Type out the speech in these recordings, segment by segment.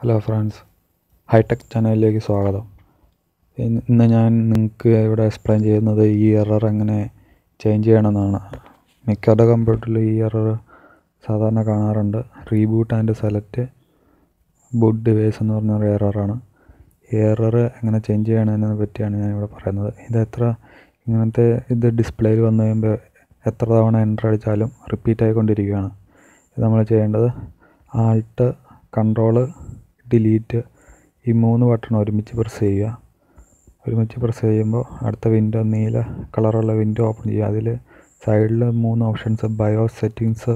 Hello friends hi tech ചാനലിലേക്ക് സ്വാഗതം. ഇന്ന് ഞാൻ നിങ്ങൾക്ക് ഇവിടെ എക്സ്പ്ലെയിൻ ചെയ്യുന്നത് ഈ എറർ എങ്ങനെ ചേഞ്ച് ചെയ്യണമെന്നാണ്. മിക്കവരുടെ കമ്പ്യൂട്ടറിൽ ഈ എറർ സാധാരണ കാണാറുണ്ട്. Reboot and select boot device എന്ന് പറഞ്ഞൊരു എററാണ് ഈ എറർ എങ്ങനെ ചേഞ്ച് ചെയ്യണമെന്നതിനെ പറ്റിയാണ് ഞാനിവിടെ പറയുന്നത്. ഇത് എത്ര ഇങ്ങനത്തെ ഇത് ഡിസ്പ്ലേയിൽ വന്നു കഴിയുമ്പോൾ എത്ര തവണ എന്റർ അടിച്ചാലും റിപ്പീറ്റ് ആയിക്കൊണ്ടിരിക്കുകയാണ്. ഇത് നമ്മൾ ചെയ്യേണ്ടത് ആൾട്ട് കൺട്രോൾ ഡിലീറ്റ് ഈ മൂന്ന് ബട്ടൺ ഒരുമിച്ച് പ്രസ് ചെയ്യുക. ഒരുമിച്ച് പ്രസ് ചെയ്യുമ്പോൾ അടുത്ത വിൻഡോ നീല കളറുള്ള വിൻഡോ ഓപ്പൺ ചെയ്യുക. അതിൽ സൈഡിൽ മൂന്ന് ഓപ്ഷൻസ് ബയോ സെറ്റിങ്സ്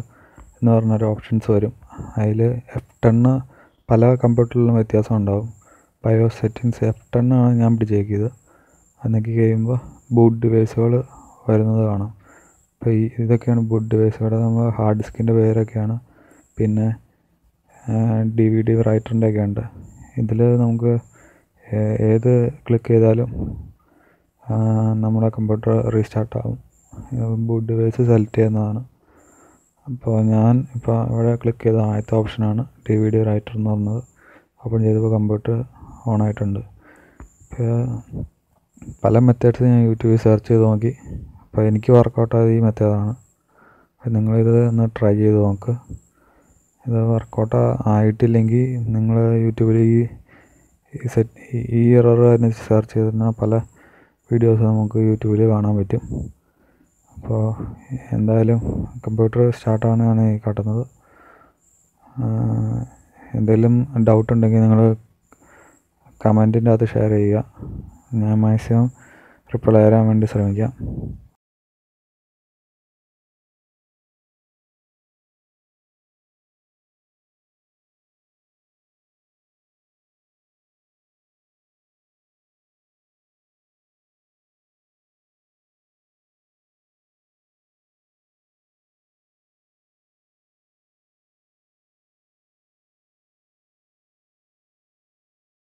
എന്ന് പറഞ്ഞൊരു ഓപ്ഷൻസ് വരും. അതിൽ എഫ് ടെണ്ണ് പല കമ്പ്യൂട്ടറിലും വ്യത്യാസം ഉണ്ടാകും ബയോ സെറ്റിങ്സ് എഫ് ടെണ്ണാണ് ഞാൻ പിടിച്ചേക്കിയത്. അത് ഞെക്കി കഴിയുമ്പോൾ ബൂട്ട് ഡിവൈസുകൾ വരുന്നത് കാണാം. അപ്പോൾ ഈ ഇതൊക്കെയാണ് ബൂട്ട് ഡിവൈസ് ഇവിടെ നമ്മൾ ഹാർഡ് ഡിസ്കിന്റെ പേരൊക്കെയാണ്. പിന്നെ ഡി വി ഡി റൈറ്ററിന്റെ ഒക്കെ ഉണ്ട്. ഇതിൽ നമുക്ക് ഏത് ക്ലിക്ക് ചെയ്താലും നമ്മുടെ കമ്പ്യൂട്ടർ റീസ്റ്റാർട്ട് ആവും. ബൂട്ട് ഡിവൈസ് സെലക്ട് ചെയ്യുന്നതാണ്. അപ്പോൾ ഞാൻ ഇപ്പോൾ ഇവിടെ ക്ലിക്ക് ചെയ്ത ആദ്യത്തെ ഓപ്ഷനാണ് ഡി വി ഡി റൈറ്റർ എന്ന് പറഞ്ഞത്. ഓപ്പൺ ചെയ്തപ്പോൾ കമ്പ്യൂട്ടർ ഓൺ ആയിട്ടുണ്ട് പല മെത്തേഡ്സ് ഞാൻ യൂട്യൂബിൽ സെർച്ച് ചെയ്ത് നോക്കി. അപ്പോൾ എനിക്ക് വർക്കൗട്ടായത് ഈ മെത്തേഡാണ് അപ്പോൾ നിങ്ങളിത് ഒന്ന് ട്രൈ ചെയ്ത് നോക്ക്. ഇത് വർക്കൗട്ട് ആയിട്ടില്ലെങ്കിൽ നിങ്ങൾ യൂട്യൂബിൽ ഈ സെറ്റ് ഈ എറർ തന്നെ സെർച്ച് ചെയ്ത് തന്നെ പല വീഡിയോസ് നമുക്ക് യൂട്യൂബിൽ കാണാൻ പറ്റും. അപ്പോൾ എന്തായാലും കമ്പ്യൂട്ടർ സ്റ്റാർട്ടാണ് ഈ കാട്ടുന്നത്. എന്തെങ്കിലും ഡൗട്ട് ഉണ്ടെങ്കിൽ നിങ്ങൾ കമന്റിന്റെ അകത്ത് ഷെയർ ചെയ്യുക. ഞാൻ മാക്സിമം റിപ്ലൈ തരാൻ വേണ്ടി ശ്രമിക്കാം.